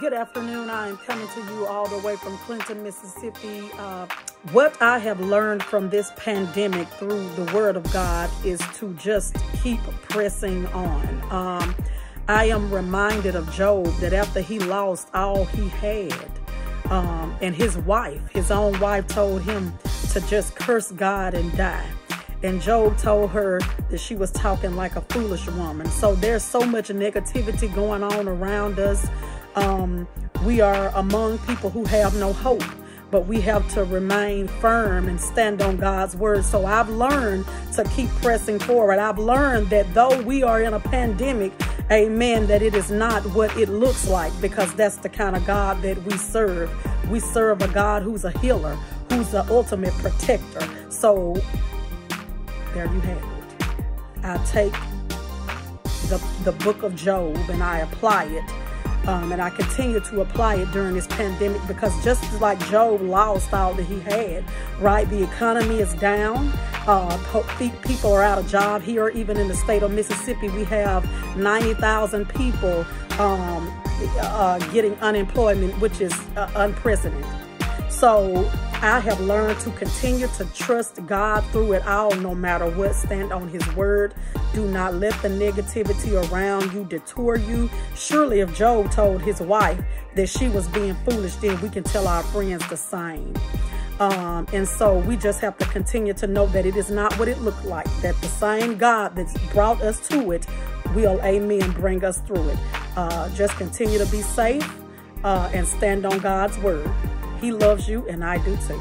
Good afternoon. I am coming to you all the way from Clinton, Mississippi. Uh, what I have learned from this pandemic through the Word of God is to just keep pressing on. Um, I am reminded of Job that after he lost all he had, um, and his wife, his own wife, told him to just curse God and die. And Job told her that she was talking like a foolish woman. So there's so much negativity going on around us um, we are among people who have no hope but we have to remain firm and stand on God's word. So I've learned to keep pressing forward. I've learned that though we are in a pandemic, amen, that it is not what it looks like because that's the kind of God that we serve. We serve a God who's a healer, who's the ultimate protector. So there you have it. I take the, the book of Job and I apply it um, and I continue to apply it during this pandemic because just like Job lost all that he had, right? The economy is down. Uh, people are out of job here, even in the state of Mississippi. We have 90,000 people um, uh, getting unemployment, which is uh, unprecedented. So I have learned to continue to trust God through it all, no matter what. Stand on his word. Do not let the negativity around you detour you. Surely if Job told his wife that she was being foolish, then we can tell our friends the same. Um, and so we just have to continue to know that it is not what it looked like, that the same God that's brought us to it will, amen, bring us through it. Uh, just continue to be safe uh, and stand on God's word. He loves you, and I do too.